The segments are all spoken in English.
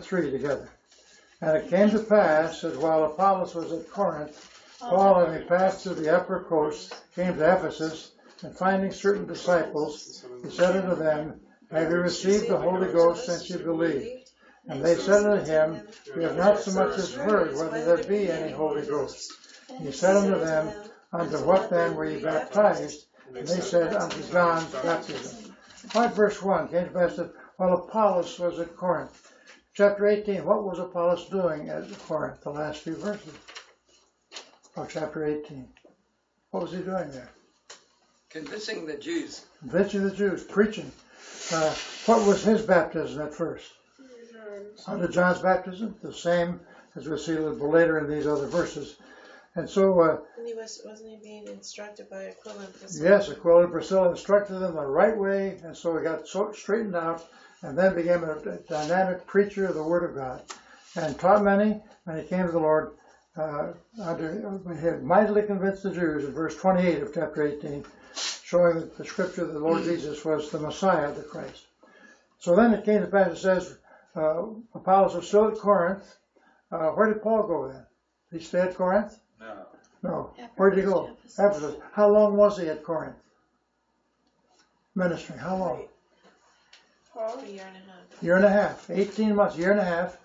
three together. And it came to pass that while Apollos was at Corinth, Paul, having passed through the upper coast, came to Ephesus, and finding certain disciples, he said unto them, Have you received the Holy Ghost since you believed? And they said unto him, We have not so much as heard whether there be any Holy Ghost. And he said unto them, Unto what then were ye baptized? And they said, Unto John's baptism. Right, verse 1 came to pass that while Apollos was at Corinth. Chapter 18, what was Apollos doing at Corinth? The last few verses of chapter 18. What was he doing there? Convincing the Jews. Convincing the Jews, preaching. Uh, what was his baptism at first? Under John's baptism, the same as we see a little later in these other verses. And so, uh, And he was, wasn't he being instructed by Aquila and Priscilla? yes, Aquila and Priscilla instructed them the right way, and so he got so straightened out, and then became a, a dynamic preacher of the Word of God, and taught many. And he came to the Lord. Uh, under, he had mightily convinced the Jews in verse 28 of chapter 18, showing that the scripture that the Lord Jesus was the Messiah, the Christ. So then it came to pass, it says, uh, Apollos was still at Corinth. Uh, where did Paul go then? Did he stay at Corinth? No. No. Where did he go? Ephesus. How long was he at Corinth? Ministering. How long? A year and a half. Year and a half. 18 months, year and a half.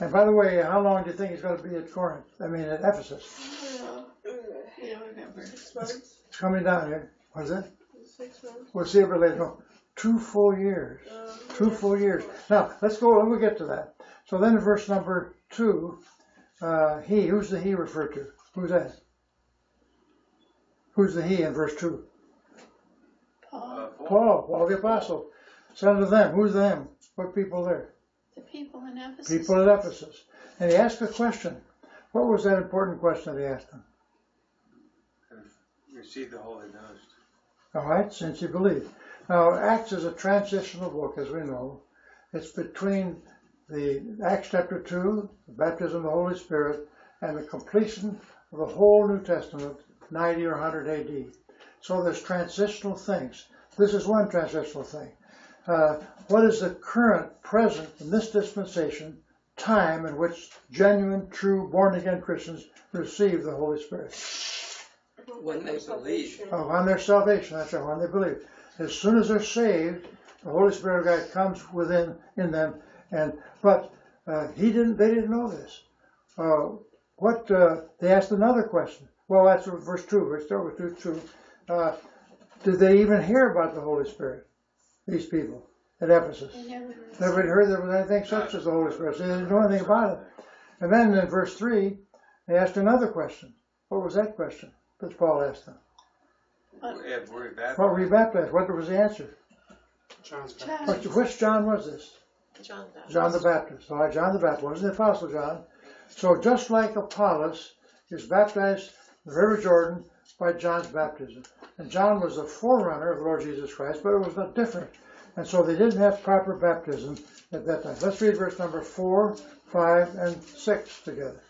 And by the way, how long do you think he's going to be at Corinth? I mean, at Ephesus. You don't remember. Six months, It's coming down here. What is it? six months. We'll see it later. No, two full years. Um, Two full years. Now, let's go, and we'll get to that. So then verse number two, uh, he, who's the he referred to? Who's that? Who's the he in verse two? Paul, Paul, Paul the apostle. Son of them. Who's them? What people there? the people in Ephesus. People at Ephesus. And he asked a question. What was that important question that he asked them? Receive the Holy Ghost. All right, since you believe. Now, Acts is a transitional book, as we know. It's between the Acts chapter 2, the baptism of the Holy Spirit, and the completion of the whole New Testament, 90 or 100 AD. So there's transitional things. This is one transitional thing. Uh, what is the current, present, in this dispensation, time in which genuine, true, born again Christians receive the Holy Spirit? When they believe. Oh, on their salvation, that's right, when they believe. As soon as they're saved, the Holy Spirit of God comes within in them, and but uh, he didn't. They didn't know this. Uh, what uh, they asked another question. Well, that's verse two. Let's start with two. two. Uh, did they even hear about the Holy Spirit? These people at Ephesus. They never Never heard there was anything such as the Holy Spirit. So they didn't know anything about it. And then in verse three, they asked another question. What was that question that Paul asked them? Yeah, we're baptized. What were you baptized? What was the answer? John's John, Which, which John was this? John Baptist. John the Baptist. All right, John the Baptist wasn't the Apostle John. So just like Apollos is baptized in the River Jordan by John's baptism, and John was the forerunner of the Lord Jesus Christ, but it was not different, and so they didn't have proper baptism at that time. Let's read verse number four, five, and six together.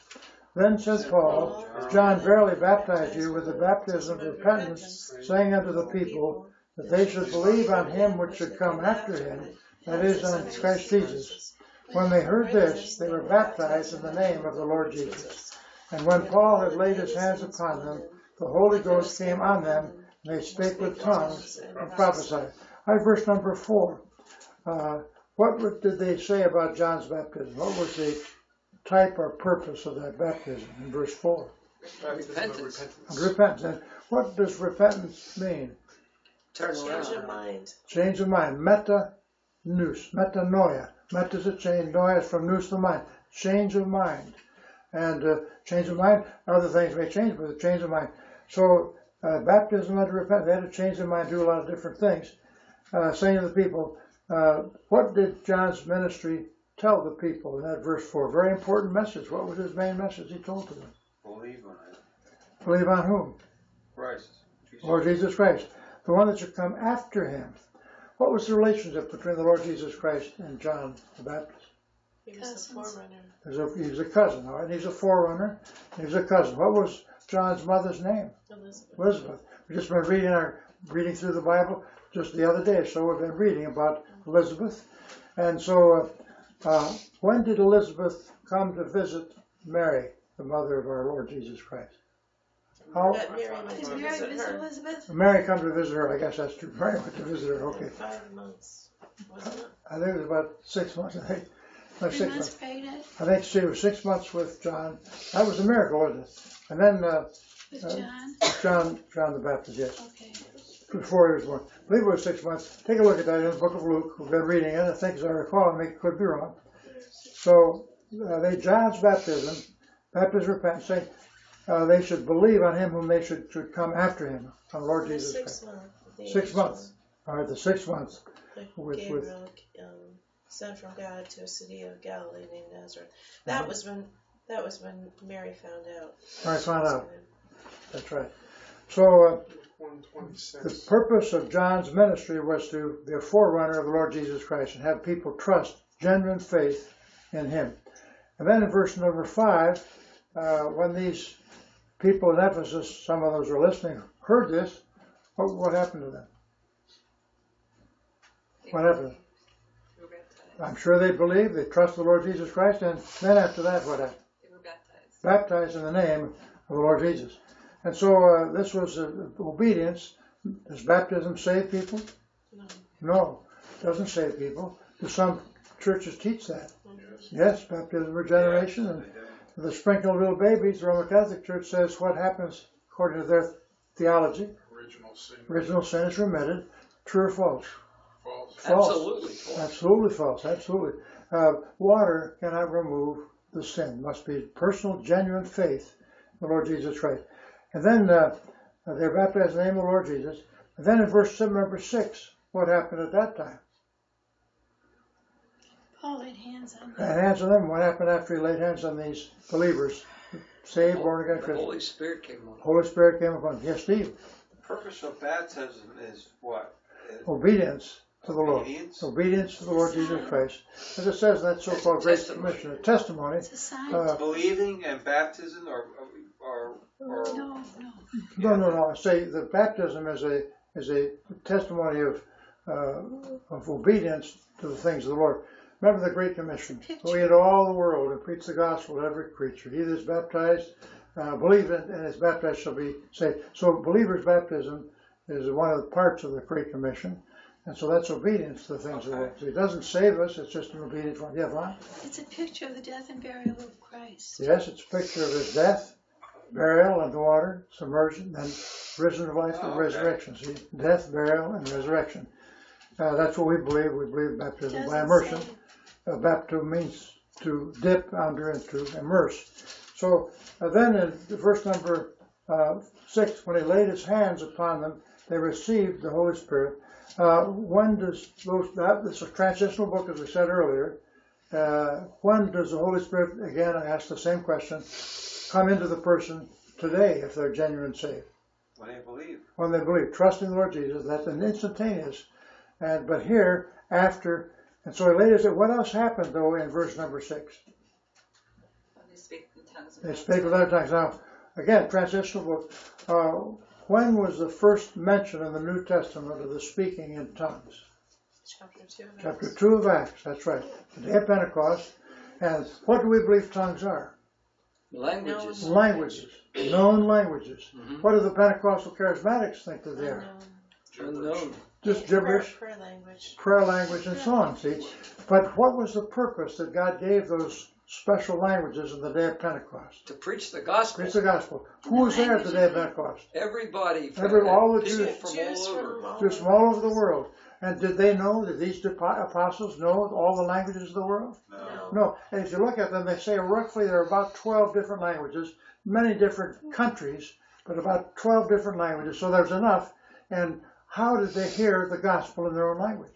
Then said Paul, John verily baptized you with the baptism of repentance, saying unto the people that they should believe on him which should come after him, that is, on Christ Jesus. When they heard this, they were baptized in the name of the Lord Jesus. And when Paul had laid his hands upon them, the Holy Ghost came on them, they spake with tongues and prophesied. All right, verse number four. Uh, what did they say about John's baptism? What was the type or purpose of that baptism in verse four? Repentance. repentance. Repentance. And what does repentance mean? Turn Change of mind. Change of mind. Meta nous. Metanoia. Meta is a change. Noia is from nous to mind. Change of mind. And uh, change of mind, other things may change, but a change of mind. So uh, baptism under repentance, they had to change their mind, do a lot of different things. Uh, saying to the people, uh, what did John's ministry tell the people in that verse 4? Very important message. What was his main message he told to them? Believe on it. Believe on whom? Christ. Jesus. Lord Jesus Christ, the one that should come after him. What was the relationship between the Lord Jesus Christ and John the Baptist? He was the Cousins. forerunner. He was a, he was a cousin, all right? He's a forerunner. He was a cousin. What was John's mother's name? Elizabeth. Elizabeth. We've just been reading our reading through the Bible just the other day, so we've been reading about Elizabeth, and so Uh, uh, when did Elizabeth come to visit Mary, the mother of our Lord Jesus Christ? How, That Mary Did Mary visit visit. Elizabeth? Mary come to visit her, I guess that's true. Mary went to visit her, okay. Five months, wasn't it? I think it was about six months, I think. About Three six months months. pregnant I think she was six months with John. That was a miracle, wasn't it? And then uh, with Uh, John? John, John the Baptist, yes, Okay. before he was born. I believe it was six months. Take a look at that in the book of Luke. We've been reading it. I think, as I recall, I may- could be wrong. So uh, they John's baptism, baptism repentance, saying uh, they should believe on him whom they should, should come after him, on the Lord Jesus Christ. Six months. Six months. All right, the six months. like with- with- Gabriel, um, sent from God to a city of Galilee named Nazareth. That Uh-huh. was when, that was when Mary found out. I found out. That's right. So uh, the purpose of John's ministry was to be a forerunner of the Lord Jesus Christ and have people trust genuine faith in him. And then in verse number five, uh, when these people in Ephesus, some of those who are listening, heard this, what, what happened to them? What happened? They were baptized. I'm sure they believed, they trusted the Lord Jesus Christ, and then after that, what happened? They were baptized. baptized in the name of the Lord Jesus. And so uh, this was uh, obedience. Does baptism save people? No. No, it doesn't save people. Do some churches teach that? Yes, baptism regeneration and the sprinkling of little babies. The Roman Catholic Church says what happens according to their theology. Original sin. Original sin is remitted. True or false? False. False. Absolutely false. Absolutely false. Absolutely. Uh, water cannot remove the sin. Must be personal, genuine faith in the Lord Jesus Christ. And then uh, they're baptized in the name of the Lord Jesus. And then in verse seven, number six, what happened at that time? Paul laid hands on them. And hands on them. What happened after he laid hands on these believers, saved, born again The Christians? Holy Spirit came on. Holy Spirit came upon them. Yes, Steve. The purpose of baptism is what? Obedience to the Lord. Obedience? Obedience to the Lord Jesus Christ. As it says in that so-called Great Testimony. Commission, a testimony. It's a sign. Uh, Believing and baptism or, or, or, no, no. No, no, no. Say the baptism is a is a testimony of uh, of obedience to the things of the Lord. Remember the Great Commission: go into all the world and preach the gospel to every creature. He that is baptized, uh, believe in and is baptized shall be saved. So believers' baptism is one of the parts of the Great Commission, and so that's obedience to the things of the Lord. So it doesn't save us; it's just an obedience one. Yeah, Vaughn? It's a picture of the death and burial of Christ. Yes, it's a picture of his death, burial in the water, submersion, and risen to life and Oh, okay. resurrection. See, death, burial, and resurrection. Uh, that's what we believe. We believe baptism by immersion. Uh, baptism means to dip under and to immerse. So uh, then in verse number uh, six, when he laid his hands upon them, they received the Holy Spirit. Uh, when does those, that, this is a transitional book, as we said earlier. Uh, when does the Holy Spirit, again, I ask the same question, come into the person today if they're genuine saved? when they believe. When they believe, trusting the Lord Jesus, that's an instantaneous. And but here, after, and so he laid his, what else happened though in verse number six? They speak in tongues. They spake with other tongues. Now, again, transitional book. Uh, when was the first mention in the New Testament of the speaking in tongues? Chapter two. of Chapter Acts. 2 of Acts, that's right. The day of Pentecost. And what do we believe tongues are? Languages. Languages. Known languages. Mhm. What do the Pentecostal charismatics think that they are? Unknown. Unknown. Just Prayer, gibberish, prayer language. prayer language, and so on, see? But what was the purpose that God gave those special languages in the day of Pentecost? To preach the gospel. Preach the gospel. Who was there at the day of Pentecost? Everybody. From Every- all the Jews. from Jews all from over. all Just from all over the world. And did they know, did these apostles know all the languages of the world? No. No. And if you look at them, they say roughly there are about 12 different languages, many different countries, but about 12 different languages. So there's enough. And how did they hear the gospel in their own language?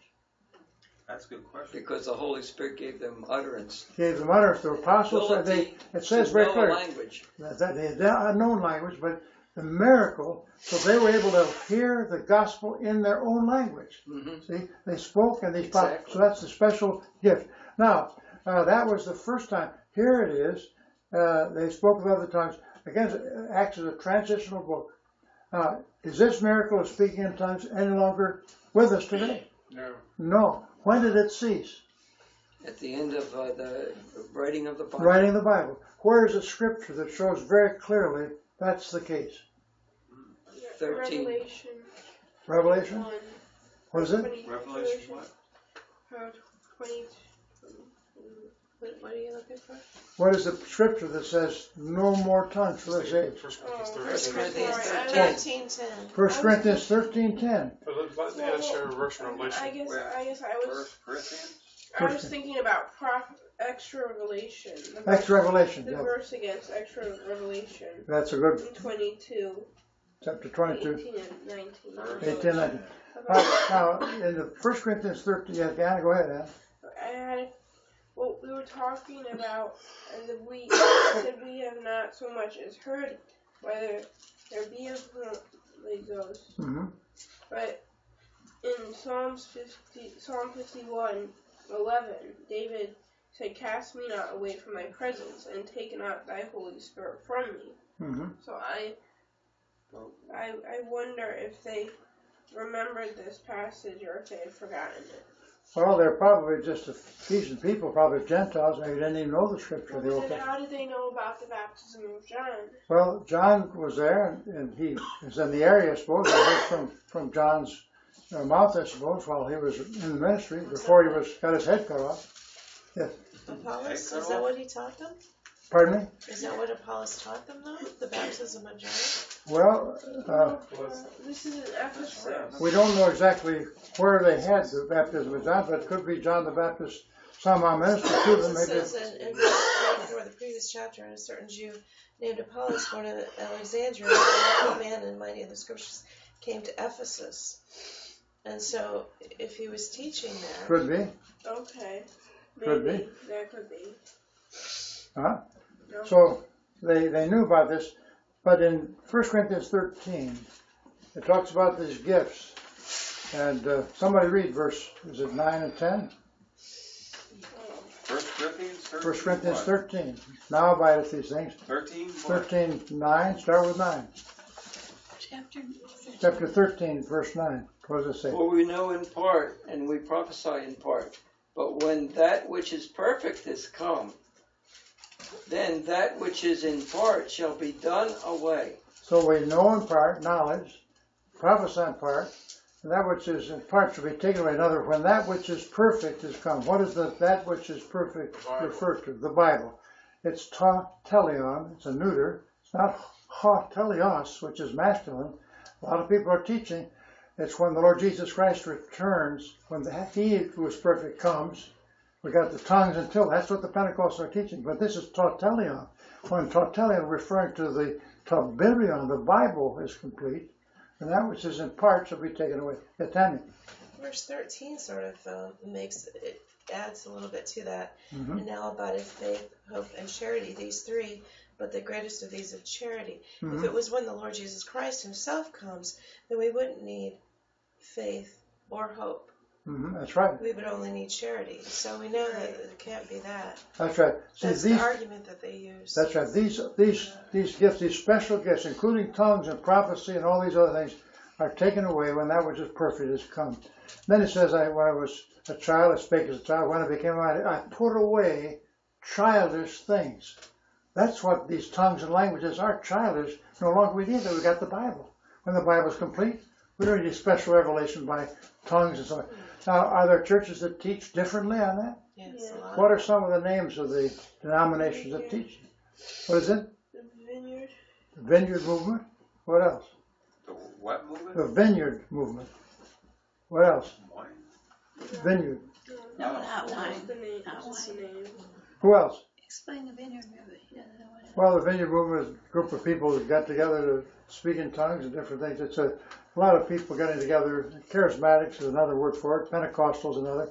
That's a good question. Because the Holy Spirit gave them utterance. Gave them utterance. The apostles, said they, it says very know clearly language. that that they had a known language, but the miracle, so they were able to hear the gospel in their own language. hmm See, they spoke and these prophets. Exactly. So that's the special gift. Now, uh, that was the first time. Here it is. Uh, they spoke with other tongues. Again, Acts is a transitional book. Uh, is this miracle of speaking in tongues any longer with us today? No. No. When did it cease? At the end of uh, the writing of the Bible. Writing the Bible. Where is a scripture that shows very clearly that's the case? 13. Revelation Revelation? 1. What is it? 20 Revelation what? uh, 20. What, what are you looking for? What is the scripture that says no more tongues for this age? First Oh, Corinthians First Corinthians 13. Thirteen ten. First Corinthians thirteen ten. But let- let the other show verse Revelation. I guess I guess I was First Corinthians? I was thinking about prof, extra revelation. The That's verse, Revelation. the yeah. verse against extra revelation. That's a good in 22, chapter twenty-two. 18, and 19. Eighteen, nineteen. Now, now, in the First Corinthians thirteen, yeah, Anna, go ahead, Anna. I had well, we were talking about, and the we said we have not so much as heard whether there be of Holy Ghost, Mm-hmm. but in Psalms 50, Psalm 51, 11, David said, "Cast me not away from thy presence, and take not thy Holy Spirit from me." Mm-hmm. So I, I, I wonder if they remembered this passage or if they had forgotten it. Well, they're probably just a Ephesian people, probably Gentiles, maybe didn't even know the scripture of the Old then Testament. how did they know about the baptism of John? Well, John was there, and, and he was in the area, I suppose. I heard from, from John's uh, mouth, I suppose, while he was in the ministry, before he was got his head cut off. Apollos, is that what he taught them? Pardon me? Is that what Apollos taught them though? The baptism of John? Well, uh, Uh, this is in Ephesus. we don't know exactly where they had the baptism of John, but it could be John the Baptist somehow ministered to them. It Maybe says in, in verse or the previous chapter, and a certain Jew named Apollos, born of Alexandria, a man and mighty in the scriptures, came to Ephesus. And so, if he was teaching there, could be. Okay. Could Maybe. That could be. Huh? No. So they, they knew about this, but in 1 Corinthians 13, it talks about these gifts. And uh, somebody read verse, is it 9 and 10? First Corinthians 13? 1 Corinthians what? 13. Now abideth these things. 13? what? 13, 9, start with 9. Chapter Chapter 13, verse 9. What does it say? For we know in part, and we prophesy in part. But when that which is perfect is come, then that which is in part shall be done away. So we know in part, knowledge, prophesy in part, and that which is in part shall be taken away. Another, when that which is perfect is come. What is the that which is perfect Bible. referred to? The Bible. It's ta telion, it's a neuter. It's not ha telios, which is masculine. A lot of people are teaching it's when the Lord Jesus Christ returns, when the, He who is perfect comes. We got the tongues and until that's what the Pentecostals are teaching. But this is tautelion. When tautelion referring to the tabilion, the Bible is complete, and that which is in part shall be taken away. Yeah, verse 13 sort of uh, makes it adds a little bit to that. Mhm. And now abideth faith, hope, and charity, these three, but the greatest of these is charity. If Mhm. it was when the Lord Jesus Christ himself comes, then we wouldn't need faith or hope. Hmm that's right. We would only need charity. So we know that it can't be that. That's right. See, That's these the argument that they use. That's right. These these these gifts, these special gifts, including tongues and prophecy and all these other things, are taken away when that which is perfect is come. Then it says, "I when I was a child, I spake as a child. When I became a man, I put away childish things." That's what these tongues and languages are. Childish. No longer we need that. We got the Bible. When the Bible is complete, we don't need special revelation by tongues and so on. Now, are there churches that teach differently on that? yes, Yeah. a lot. What are some of the names of the denominations that teach? What is it? The vineyard. The Vineyard Movement. What else? The what movement? The Vineyard Movement. What else? Wine? Vineyard. No, not What's wine. Not What's the name? Who else? Explain the vineyard movement. He doesn't know what it Well, the Vineyard Movement is a group of people that got together to speak in tongues and different things. It's a, a lot of people getting together. Charismatics is another word for it. Pentecostals another.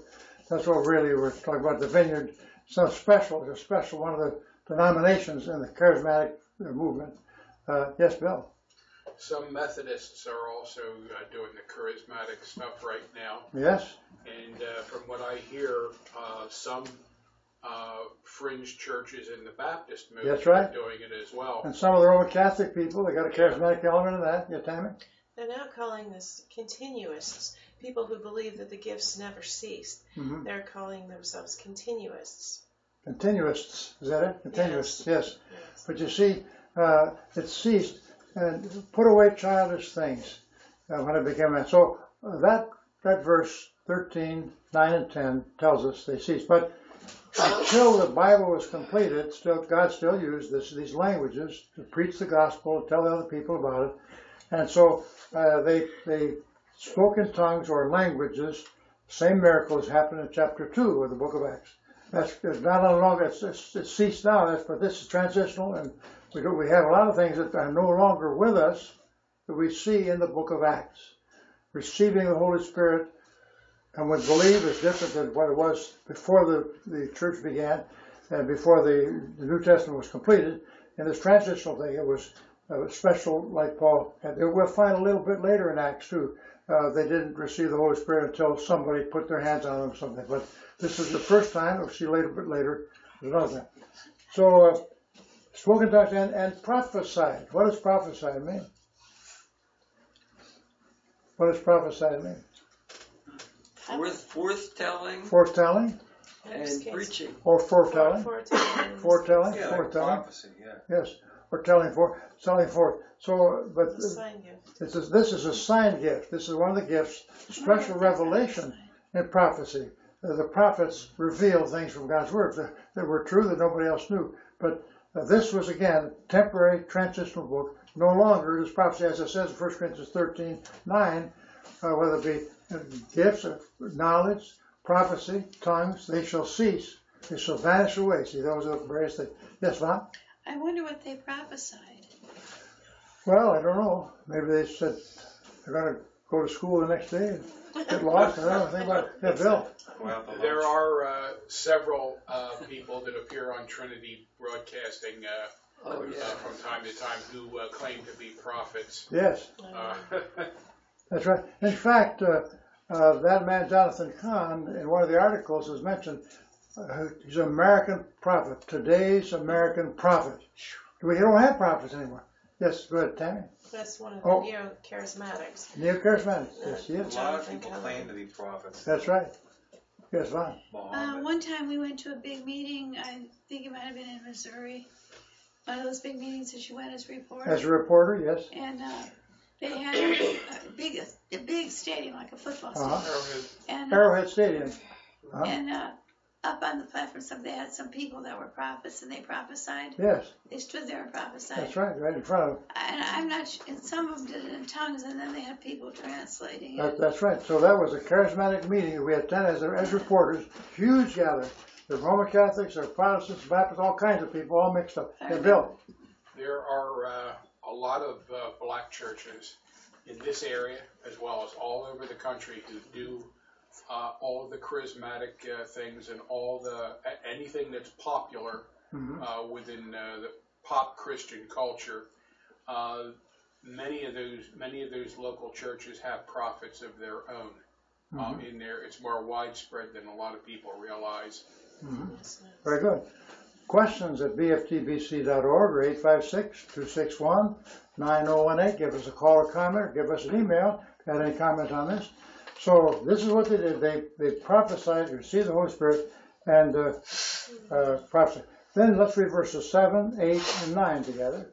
That's what really we're talking about. The Vineyard. So special. It's a special one of the denominations in the charismatic uh, movement. Uh, yes, Bill. Some Methodists are also uh, doing the charismatic stuff right now. Yes. And uh, from what I hear, uh, some uh, fringe churches in the Baptist movement That's right. are doing it as well. And some of the Roman Catholic people, they got a charismatic element in that. Yeah, Tammy. They're now calling this continuists, people who believe that the gifts never ceased. Mhm. They're calling themselves continuists. Continuists, is that it? Continuists, yes. Yes. But you see, uh, it ceased and put away childish things uh, when it became man. So uh, that that verse 13, 9 and 10 tells us they ceased. But until the Bible was completed, still God still used this, these languages to preach the gospel, tell the other people about it. And so uh, they they spoke in tongues or languages. Same miracles happened in chapter 2 of the book of Acts. That's it's not no longer, it's, it's, it's ceased now, that's, but this is transitional and we do, we have a lot of things that are no longer with us that we see in the book of Acts. Receiving the Holy Spirit and would believe is different than what it was before the, the church began and before the, the New Testament was completed. In this transitional thing, it was uh, special, like Paul had. We'll find a little bit later in Acts too. Uh, they didn't receive the Holy Spirit until somebody put their hands on them or something. But this is the first time. We'll see later, bit later. Another. So, uh, spoken tongues and, and prophesied. What does prophesied mean? What does prophesied mean? Forth, forthtelling Foretelling and preaching. or foretelling? Foretelling. Foretelling, Yeah, like foretelling. prophecy, yeah. Yes, or telling for, telling forth. So, but The sign gift. this is this is a sign gift. This is one of the gifts, special revelation and prophecy. Uh, The prophets reveal things from God's word that, that were true that nobody else knew. But uh, this was again temporary transitional book. No longer is prophecy, as it says in 1 Corinthians 13, 9, uh, whether it be uh, gifts of knowledge, prophecy, tongues, they shall cease. They shall vanish away. See, those are the various things. Yes, Ron? I wonder what they prophesied. Well, I don't know. Maybe they said they're going to go to school the next day and get lost. I don't know anything about it. Yeah, Bill. Go out There are uh, several uh, people that appear on Trinity Broadcasting uh, Oh, uh, yeah. from time to time who uh, claim to be prophets. Yes, Uh, that's right. In fact, uh, uh, that man Jonathan Cahn, in one of the articles, has mentioned uh, he's an American prophet. Today's American prophet. We don't have prophets anymore. Yes, go ahead, Tammy. That's one of the Oh. neo-charismatics. Neo-charismatics. Yes, A lot of people claim to be prophets. That's right. Yes, Ron. Uh, one time we went to a big meeting, I think it might have been in Missouri. One of those big meetings that you went as a reporter. As a reporter, yes. and uh, they had a, a big, a big stadium, like a football stadium. Uh-huh. And, uh, Arrowhead Stadium. Uh-huh. and uh, up on the platform, some they had some people that were prophets, and they prophesied. Yes, They stood there and prophesied. that's right, right in front of him. And I'm not, su- and some of them did it in tongues, and then they had people translating That, that's right. So that was a charismatic meeting. We had ten as, as reporters, huge gathering. The Roman Catholics, there Protestants, Baptists, all kinds of people, all mixed up. Yeah, Bill. There are uh, a lot of uh, black churches in this area, as well as all over the country, who do uh, all the charismatic uh, things and all the anything that's popular Mhm. uh, within uh, the pop Christian culture. Uh, many of those many of those local churches have prophets of their own. Um, in there, it's more widespread than a lot of people realize. Very good. Questions at bftbc.org or 856-261-9018. Give us a call or comment or give us an email if you had any comment on this. So this is what they did. They, they prophesied, received the Holy Spirit, and uh, uh, prophesied. Then let's read verses 7, 8, and 9 together.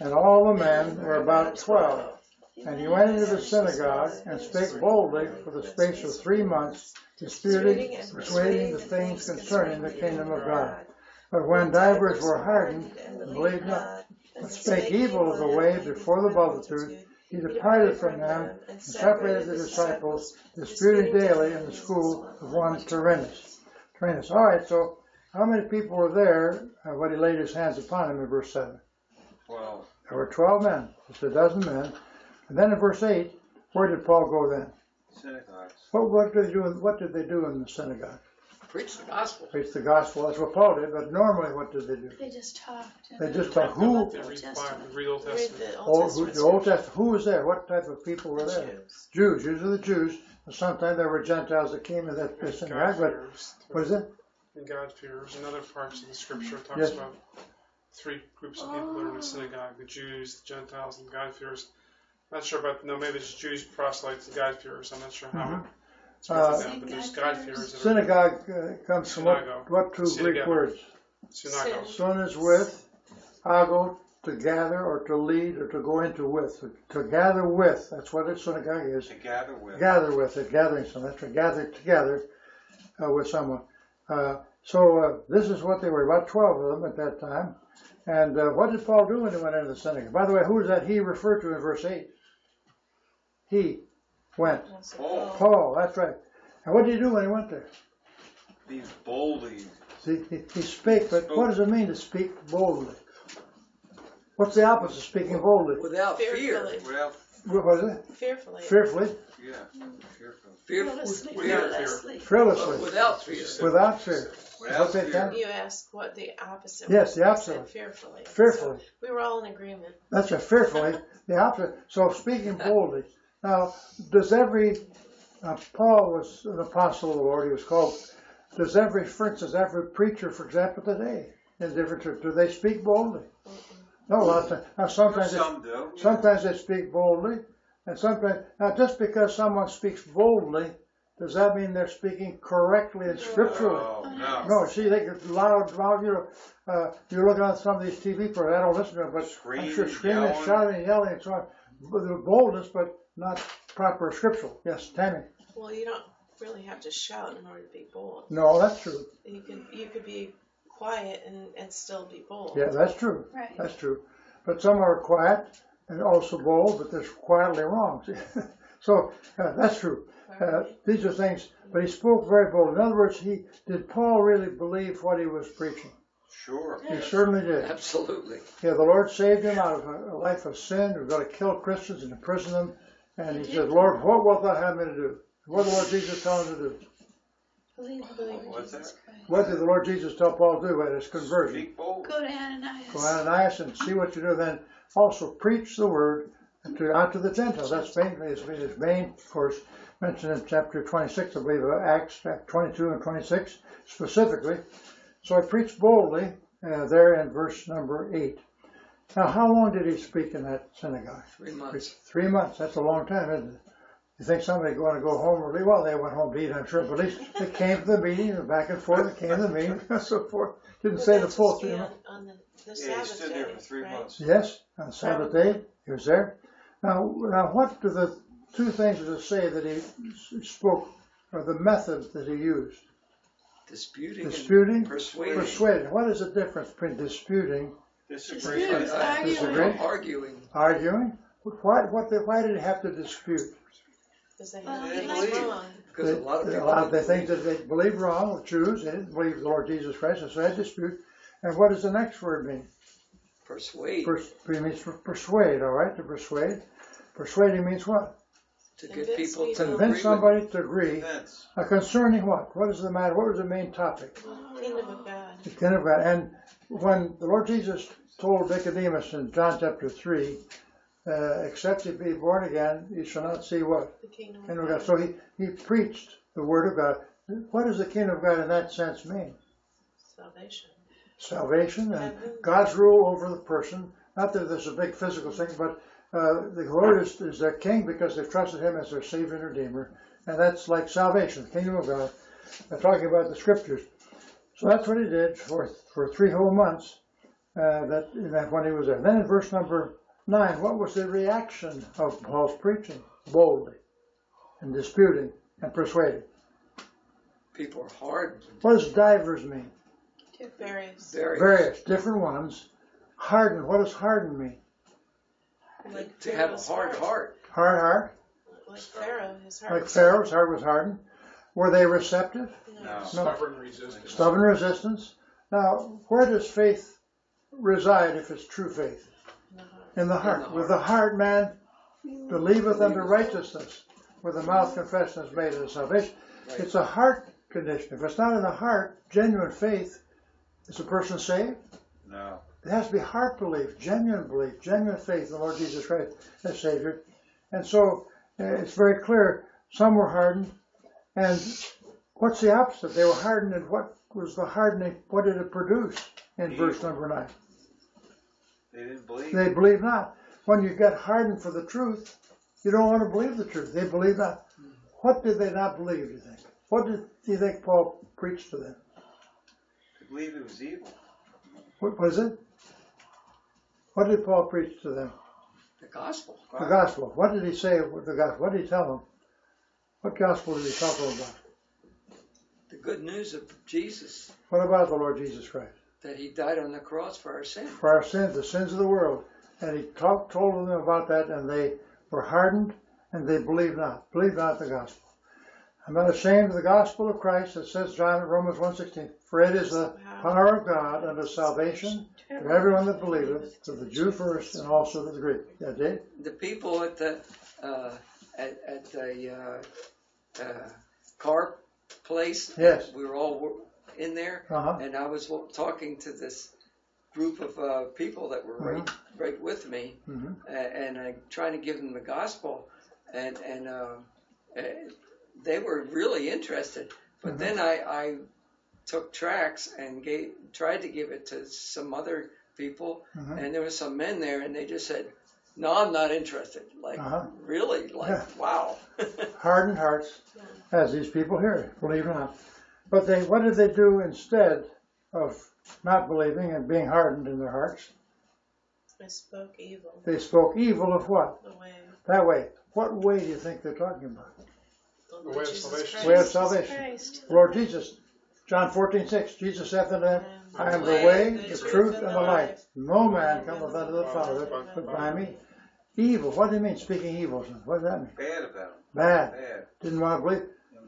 And all the men were about 12. And he went into the synagogue and spake boldly for the space of three months, disputing and persuading the things concerning the kingdom of God. But when divers were hardened and believed not, but spake evil of the way before the multitude, he departed from them and separated the disciples, disputing daily in the school of one Tyrannus. Tyrannus. All right, so how many people were there uh, when he laid his hands upon him in verse 7? Well, There were 12 men, just a dozen men. And then in verse 8, where did Paul go then? synagogues. What, what did they do? What did they do in the synagogue? Preach the gospel. Preach the gospel. That's what Paul did. But normally, what did they do? They just talked. and They just talked talked. Who- about the They Old read, Testament. Bible, read Old Read Testament. the Oh, Old who, Testament. the Old Testament. Who was there? What type of people were there? Jews. Jews. Usually the Jews. And sometimes there were Gentiles that came in that And synagogue. But God-fearers. what is it? And God-fearers. In other parts of the scripture, it talks Yes. about three groups of people that are in the synagogue the Jews, the Gentiles, and God-fearers. Not sure about no, maybe it's Jews, proselytes and God fearers. I'm not sure how Mhm. It's Uh, but there's God fearers. Synagogue uh, comes from what, what two Sit Greek together. words? Synagogue. Sun is with, ago, to gather or to lead or to go into with. To gather with, that's what a synagogue is. To gather with. Gather with, a gathering, so that's to gather together uh, with someone. Uh, so uh, this is what they were, about 12 of them at that time. And uh, what did Paul do when he went into the synagogue? By the way, who is that he referred to in verse 8? He went. Paul. Paul. Paul, that's right. And what did he do when he went there? These boldly. See, he, he spake, but what does it mean to speak boldly? What's the opposite of speaking boldly? Without fear. Fearfully. Well, What was it? Fearfully. Fearfully, yeah. Fearful. Fear, Fearlessly, fear, fearlessly. fearlessly, without fear. without fear. Without What's that, fear. You asked what the opposite Yes, was. the opposite. said Fearfully. Fearfully. So we were all in agreement. That's a fearfully, the opposite. So speaking boldly. Now, does every, uh, Paul was an apostle of the Lord, he was called, does every, for instance, every preacher, for example, today, in different churches, do they speak boldly? No, a lot of times. Now, sometimes, they- do. sometimes they speak boldly, and sometimes, now just because someone speaks boldly, does that mean they're speaking correctly and scripturally? Oh, no. No, see, they get loud, loud, you know, uh, you look on some of these TV programs, I don't listen to them, but I'm Screaming, sure screaming, yelling. shouting, and yelling, and so on. With the boldness, but not proper scriptural. Yes, Tammy. Well, you don't really have to shout in order to be bold. No, that's true. You could you could be quiet and, and still be bold. Yeah, that's true. Right. That's true. But some are quiet and also bold, but they're quietly wrong. so uh, that's true. Uh, these are things, but he spoke very bold. In other words, he did Paul really believe what he was preaching? Sure. He certainly did. Absolutely. Yeah, the Lord saved him out of a, a life of sin. We're going to kill Christians and imprison them. And he said, Lord, what wilt thou have me to do? What did the Lord Jesus tell him to do? Believe, believe What's Jesus that? Christ. What did the Lord Jesus tell Paul to do at his conversion? Speak bold. Go to Ananias. Go to Ananias and see what you do. Then also preach the word to, out to the Gentiles. That's mainly his, his main, of course, mentioned in chapter 26, I believe, of Acts, chapter 22 and 26, specifically. So I preached boldly uh, there in verse number 8. Now, how long did he speak in that synagogue? Three months. Three months. That's a long time, isn't it? You think somebody going to go home early? Well, they went home to eat, I'm sure, but at least they came to the meeting and back and forth, they came to the meeting and so forth. Didn't But say the that's full just three be months. on, on the, the Yeah, he Sabbath stood day, there for three right? months. Yes, on Sabbath day, he was there. Now, now what do the two things that it say that he s- spoke, or the method that he used? Disputing, Disputing, and persuading. persuading. What is the difference between disputing, Disagree. Dispute. Uh, Arguing. Disagree? Arguing. arguing? Why, what, the- why did he have to dispute? Because they Well, they things believe. wrong. Because a lot of They- people. a lot of the things that they believe wrong, the Jews, they didn't believe the Lord Jesus Christ, and so they dispute. And what does the next word mean? Persuade. Pers- it means per- persuade, all right, to persuade. Persuading means what? to get Convince people to people. agree Convince with somebody to agree. Defense. Uh, concerning what? What is the matter? What was the main topic? Kingdom of God. The kingdom of God. And when the Lord Jesus told Nicodemus in John chapter 3, uh, except you be born again, you shall not see what? The kingdom of Kingdom of God. God. So he, he preached the word of God. What does the kingdom of God in that sense mean? Salvation. Salvation and God's rule over the person. Not that there's a big physical thing, but uh, the Lord is, is their king because they've trusted him as their savior and redeemer. And that's like salvation, the kingdom of God. I'm talking about the scriptures. So that's what he did for, for three whole months uh, that, that when he was there. Then in verse number nine, what was the reaction of Paul's preaching? Boldly and disputing and persuading. people are hardened. What does divers mean? Various. Very. Various, different ones. Harden, what does harden mean? Like To have a hard heart. Hard heart, Like Pharaoh, his heart. like Pharaoh's heart was hardened. Were they receptive? No. Stubborn resistance. Stubborn resistance. Now, where does faith reside if it's true faith? In the heart. With the heart, man believeth unto righteousness. With the mouth, confession is made unto salvation. Right. It's a heart condition. If it's not in the heart, genuine faith, is a person saved? No. It has to be heart belief, genuine belief, genuine faith in the Lord Jesus Christ as Savior. And so uh, it's very clear some were hardened. And what's the opposite? They were hardened, and what was the hardening? What did it produce in verse number 9? They didn't believe. They believe not. when you get hardened for the truth, you don't want to believe the truth. They believe that. What did they not believe, do you think? What did do you think Paul preached to them? To believe it was evil. What was it? What did Paul preach to them? The gospel. The gospel. What did he say with the gospel? What did he tell them? What gospel did he talk about? The good news of Jesus, What about the Lord Jesus Christ? that he died on the cross for our sins. For our sins, the sins of the world. And he talked, told them about that, and they were hardened, and they believed not. Believed not the gospel. I'm not ashamed of the gospel of Christ, it says John Romans 1.16. For it is the power of God unto salvation to everyone that believeth, to the Jew first, and also to the Greek. Yeah, Dave? The people at the uh, at, at the uh, uh, car place, Yes. we were all in there, Uh-huh. and I was talking to this group of uh, people that were right, right with me, Mhm. a- and I trying to give them the gospel, and and uh, they were really interested. But Mhm. then I, I took tracks and gave tried to give it to some other people, Mhm. and there were some men there, and they just said, "No, I'm not interested." Like Uh-huh. really, like Yeah. wow. hardened hearts, as these people here, believe it or not. But they, what did they do instead of not believing and being hardened in their hearts? I spoke evil. They spoke evil of what? The way. That way. What way do you think they're talking about? The The way of Jesus salvation. Christ. Way of salvation. Christ. Lord Jesus, John 14, 6, Jesus said unto them, I am the way, the truth, and the life. No man cometh unto the Father but by me. Evil. What do you mean speaking evil? What does that mean? Bad about him. Bad. Bad. Didn't want to believe.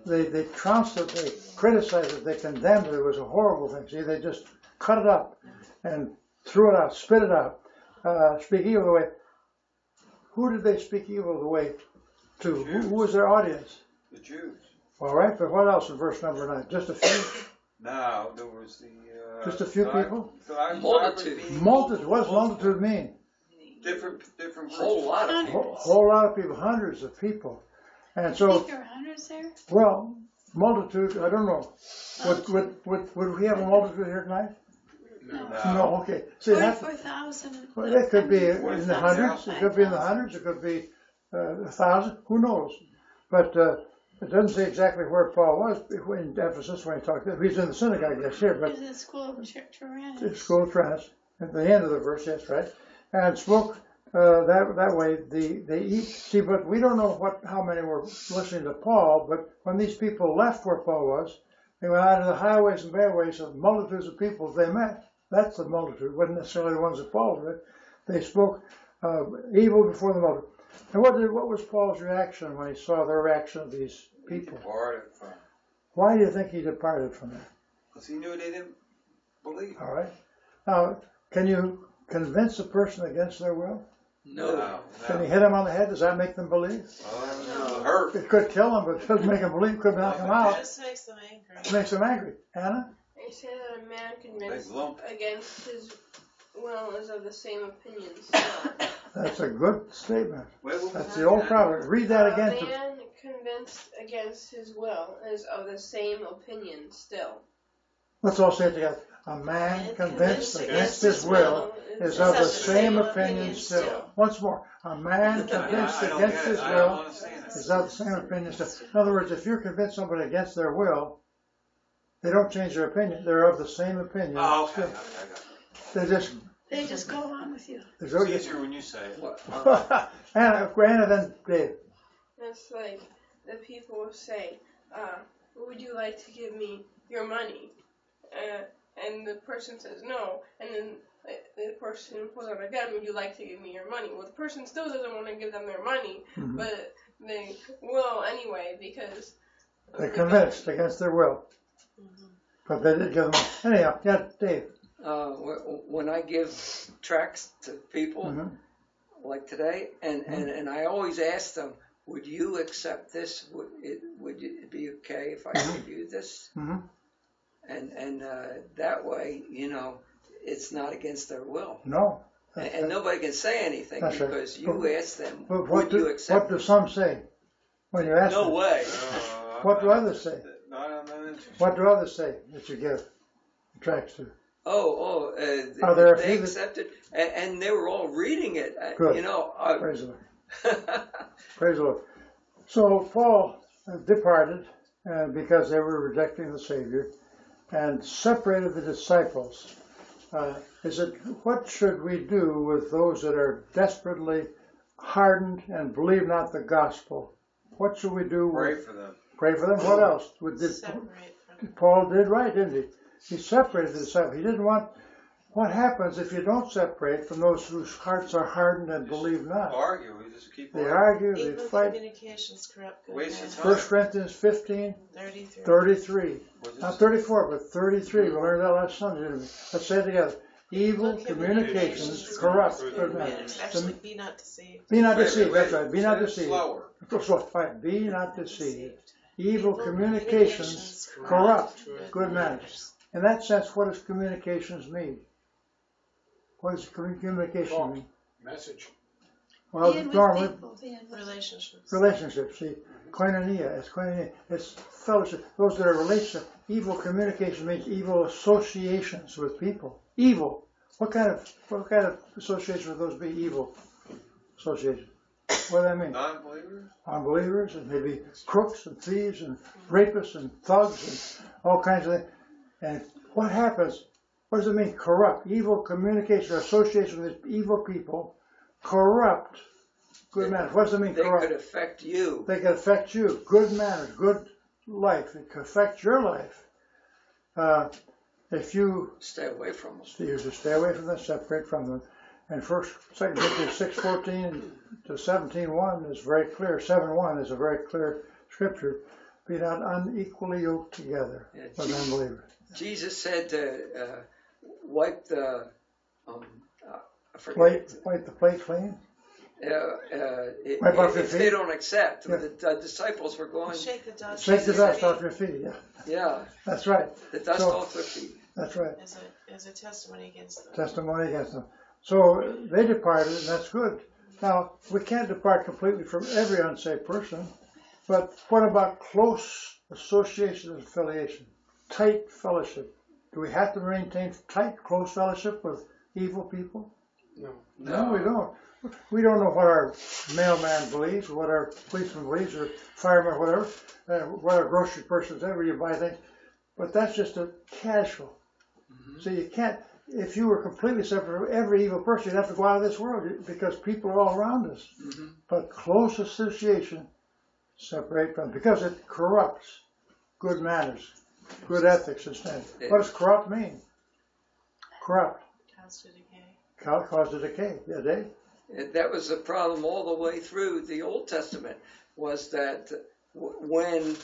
They, they trounced it, they criticized it, they condemned it. It was a horrible thing. See, they just cut it up and threw it out, spit it out. Uh, speak evil the way. Who did they speak evil the way to? Who, who was their audience? The Jews. All right, but what else in verse number nine? Just a few? No, there was the. Uh, Just a few the- people? the Multitude. people. Multitude. What does multitude mean? Different, different groups. whole lot of A people. whole, whole lot of people, hundreds of people. And I so, think there were hundreds there. well, multitude, I don't know. Would, would, would, would we have a multitude here tonight? No. No, okay. See, that, Forty-four thousand. Well, it could be in the hundreds, it could be in the hundreds, it could be uh, a thousand, who knows? But uh, it doesn't say exactly where Paul was in Ephesus when he talked. He's in the synagogue, yes, here, but the school of Tr- the school of Tyrannus, at the end of the verse, yes, right? And spoke uh, that that way. The they eat. See, but we don't know what how many were listening to Paul. But when these people left where Paul was, they went out to the highways and byways of multitudes of people they met. That's the multitude, wasn't necessarily the ones that Paul did. They spoke uh, evil before the multitude. And what did what was Paul's reaction when he saw the reaction of these people? Departed from. Why do you think he departed from that? Because he knew they didn't believe. All right. Now, can you convince a person against their will? No. No, Can you hit them on the head? Does that make them believe? Oh, it hurt. It could kill them, but it doesn't make them believe. It could knock them out. It just makes them angry. It makes them angry. Anna? They say that a man convinced Big against his will is of the same opinion. opinions. That's a good statement. Wait, what was That's the old proverb. Read that a again. To, man convinced against his will is of the same opinion still. let's all say it together. A man convinced against his will is of the same opinion still. Once more. A man convinced I don't against get it. his I don't will understand it. is of the same opinion still. In other words, if you convince somebody against their will, they don't change their opinion. They're of the same opinion. Oh, okay. still. okay, I got it. They just, They just go along with you. there's It's always, easier when you say it. What, Anna, Anna, then Dave. It's like the people will say, uh, "Would you like to give me your money?" Uh, and the person says no, and then uh, the person pulls out a gun. Would you like to give me your money? Well, the person still doesn't want to give them their money, Mhm. but they will anyway because They're convinced against their will. But they did give them, anyhow, yeah, Dave. Uh, when I give tracks to people Mhm. like today, and, and, and I always ask them, would you accept this? Would it would it be okay if I give you this? Mhm. And and uh, that way, you know, it's not against their will, No. and, and nobody can say anything That's right. because you ask them, But what would do, you what accept? do some say when you ask No them? way. Uh, What do others say? No, not. What do others say that you give tracks to? Oh, oh, uh, Are there they few that- accepted, and, and they were all reading it. Uh, Good. You know, I, Praise the Lord. Praise the Lord. So Paul uh, departed uh, because they were rejecting the Savior and separated the disciples. Uh, is it what should we do with those that are desperately hardened and believe not the gospel? What should we do? Pray with- for them. Pray for them. What else? Would- Did, Separate from. Paul did right, didn't he? He separated himself. He didn't want. What happens if you don't separate from those whose hearts are hardened and believe not? Argue. We just keep They arguing. argue, they Evil fight. communications corrupt Waste of time. First Corinthians 15, 33. 33. Not 34, but 33. We learned that last Sunday. Let's say it together. Evil Evil communications corrupt good good manners. manners. Actually, be not deceived. Be not Wait, deceived. wait, That's right. Be Say not it deceived. Slower. So, right. Be not deceived. Evil communications corrupt good manners. In that sense, what does communications mean? What does commu- communication mean? Message. Well, Being with normally, people, being with Relationships. relationships. See, mm-hmm. koinonia, it's koinonia, it's fellowship. Those that are relationship. Evil communication means evil associations with people. Evil. What kind of what kind of association would those be? Evil associations. What do that mean? Non-believers? Unbelievers and maybe crooks and thieves and rapists and thugs and all kinds of things. And what happens? What does it mean? Corrupt. Evil communication or association with evil people corrupt good manners. What does it mean? they corrupt? could affect you. They could affect you. Good manners, good life. It can affect your life. Uh, if you Stay away from them. you should stay away from them, separate from them. And first, Second Timothy six fourteen to seventeen one is very clear. Seven one is a very clear scripture. Be not unequally yoked together Yeah, with unbelievers. Jesus said to uh, wipe the, um, uh, I. Plate, wipe the plate clean. Uh, uh, i- Wipe off your if they don't accept, Yeah. the uh, disciples were going, Shake the dust. Shake the off your dust feet off your feet. Yeah, yeah, that's right. the dust So- off their feet. That's right. As a, as a testimony against them. testimony against them. So they departed, and that's good. Now, we can't depart completely from every unsaved person, but what about close association and affiliation? Tight fellowship. Do we have to maintain tight, close fellowship with evil people? No. No, we don't. We don't know what our mailman believes, what our policeman believes, or fireman, whatever, uh, what our grocery person says, where you buy things. But that's just a casual. So you can't, if you were completely separate from every evil person, you'd have to go out of this world because people are all around us. But close association, separate from, because it corrupts good manners, good ethics and standards. What does corrupt mean? Corrupt, Cause to decay. ca- cause a decay. Yeah, Dave? And that was the problem all the way through the Old Testament was that when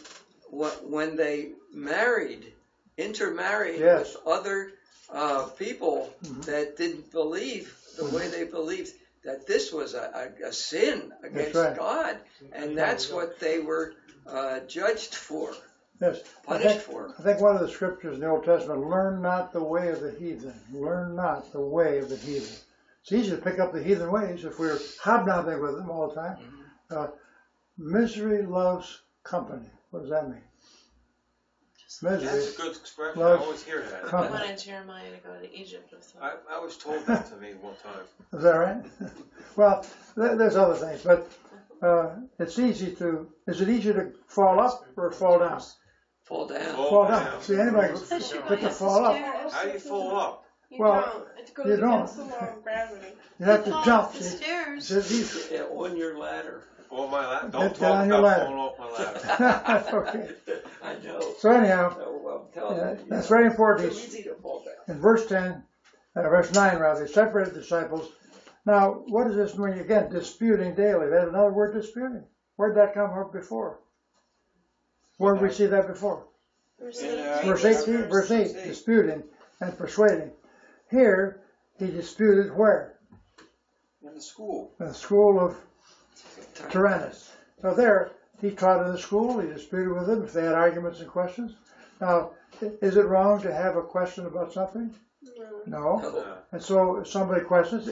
when they married, intermarried Yes. with other uh, people Mhm. that didn't believe the way they believed, that this was a, a, a sin against right. God, and that's what they were uh, judged for, Yes. I punished think, for. I think one of the scriptures in the Old Testament, learn not the way of the heathen. Learn not the way of the heathen. It's easy to pick up the heathen ways if we're hobnobbing with them all the time. Uh, misery loves company. What does that mean? Misery. That's a good expression. I always hear that. I Company. wanted Jeremiah to go to Egypt with them. I, I was told that to me one time. Is that right? well, there- there's other things, but uh, it's easy to. Is it easier to fall up or fall down? Fall down. Fall Fall down. down. See, anybody Especially could when pick fall up. How do you fall up? You Well, don't. It goes you don't. against the law of gravity. You have to jump. up the See, stairs. it's easy. Yeah, on your ladder. On my ladder. Don't get talk on your about ladder. falling off my ladder. okay. I know. So anyhow, So, I'm telling Yeah, you, that's you very important. It's easy to fall down. in verse 10, uh, verse 9 rather, separated disciples. Now, what does this mean? Again, disputing daily. That's another word, disputing. Where'd that come from before? Where did we see that before? Verse In, eight. uh, Verse 18, verse 8, disputing and persuading. Here, he disputed where? In the school. In the school of Tyrannus. So there, he taught in the school, he disputed with them if they had arguments and questions. Now, is it wrong to have a question about something? No. No. Uh, And so if somebody questions,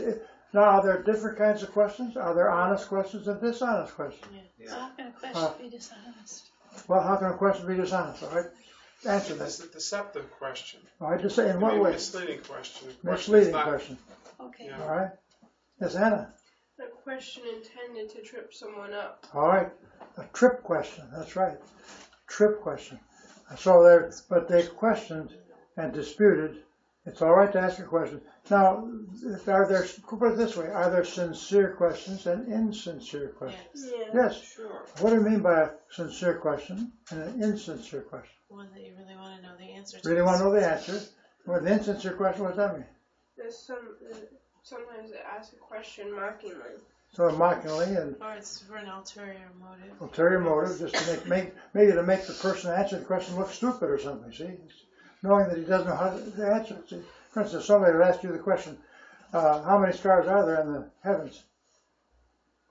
now are there different kinds of questions? Are there honest questions and dishonest questions? How can a question be dishonest? Well, how can a question be dishonest, all right? answer It's that. a deceptive question. All right, just say in I what mean, way? Misleading question. Question Misleading is not- question. Okay. Yeah. All right. Yes, Anna. A question intended to trip someone up. All right. A trip question. That's right. Trip question. So there, but they questioned and disputed. It's all right to ask a question. Now, are there? Put it this way: Are there sincere questions and insincere questions? Yes. Yeah. Yes. Sure. What do you mean by a sincere question and an insincere question? One that you really want to know the answer to. Really want to know the answer? Well, the insincere question, what does that mean? There's some. Uh, sometimes they ask a question mockingly. So mockingly and Or it's for an ulterior motive. ulterior motive, just to make, make maybe to make the person answer the question look stupid or something. See, knowing that he doesn't know how to answer it. See, for instance, somebody would ask you the question, uh, "How many stars are there in the heavens?"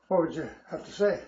What would you have to say?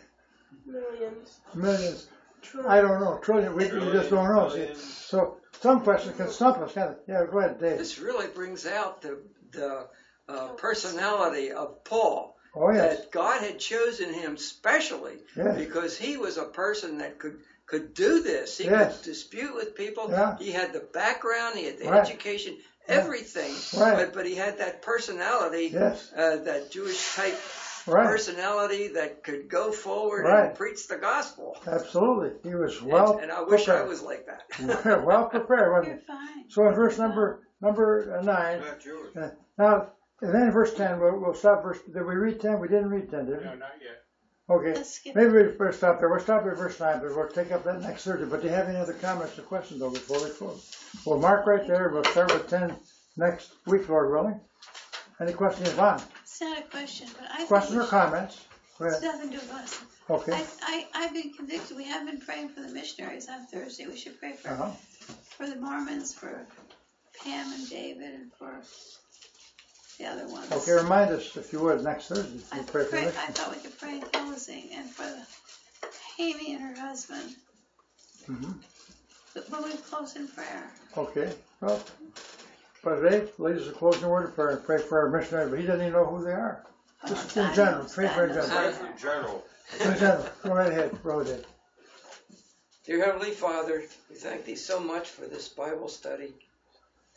Millions. Millions. Trillions. I don't know. Trillion. We, we just don't know. See, so some questions can stump us, can't it? Yeah, go ahead, Dave. This really brings out the, the uh, personality of Paul. Oh yes, That God had chosen him specially yes, because he was a person that could could do this. He Yes. could dispute with people. Yeah. He had the background, he had the Right. education, Yeah. everything. Right. But but he had that personality, yes, uh, that Jewish type right. personality that could go forward Right. and preach the gospel. Absolutely. He was well and, and I wish I prepared. was like that. well prepared, wasn't You're he? fine. So in verse number number uh, nine, Not Jewish. now and then verse ten, we'll, we'll stop. Verse. Did we read ten? We didn't read ten, did we? No, not yet. Okay. Let's skip. Maybe we better stop there. We'll stop at first time, but we'll take up that next Thursday. But do you have any other comments or questions though before we close? We'll mark right there. We'll start with ten next week, Lord willing. Any questions, Yvonne? It's not a question, but I think Questions we or should- comments? Go It's ahead. nothing to us. Okay. I, I, I've been convicted, we have been praying for the missionaries on Thursday. We should pray for, Uh-huh. for the Mormons, for Pam and David, and for the other ones. Okay. Remind us if you would next Thursday. I We'll pray for pray, I this. thought we could pray in closing, and for the Amy and her husband, hmm but, but we close in prayer. Okay. Well, Brother Dave, lead us a closing word of prayer and pray for our missionary, but he doesn't even know who they are. Just in general, pray for in general. who Pray for general. In general, go right ahead, go ahead. Dear Heavenly Father, we thank Thee so much for this Bible study.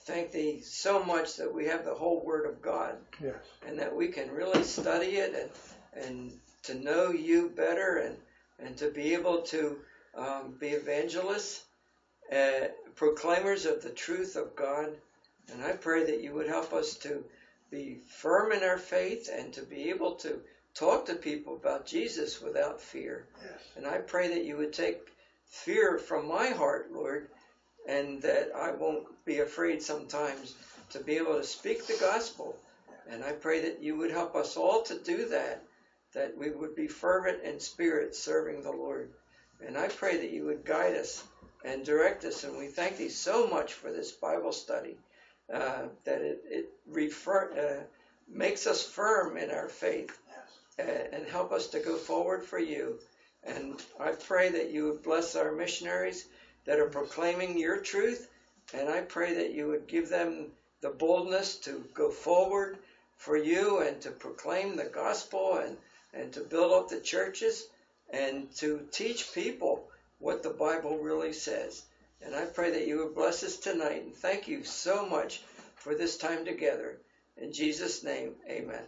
Thank Thee so much that we have the whole Word of God Yes. and that we can really study it and, and to know You better and, and to be able to um, be evangelists, uh, proclaimers of the truth of God. And I pray that You would help us to be firm in our faith and to be able to talk to people about Jesus without fear. Yes. And I pray that you would take fear from my heart, Lord, and that I won't be afraid sometimes to be able to speak the gospel. And I pray that you would help us all to do that, that we would be fervent in spirit serving the Lord. And I pray that you would guide us and direct us. And we thank thee so much for this Bible study, uh, that it, it refer, uh, makes us firm in our faith uh, and help us to go forward for you. And I pray that you would bless our missionaries that are proclaiming your truth. And I pray that you would give them the boldness to go forward for you and to proclaim the gospel and, and to build up the churches and to teach people what the Bible really says. And I pray that you would bless us tonight. And thank you so much for this time together. In Jesus' name, amen.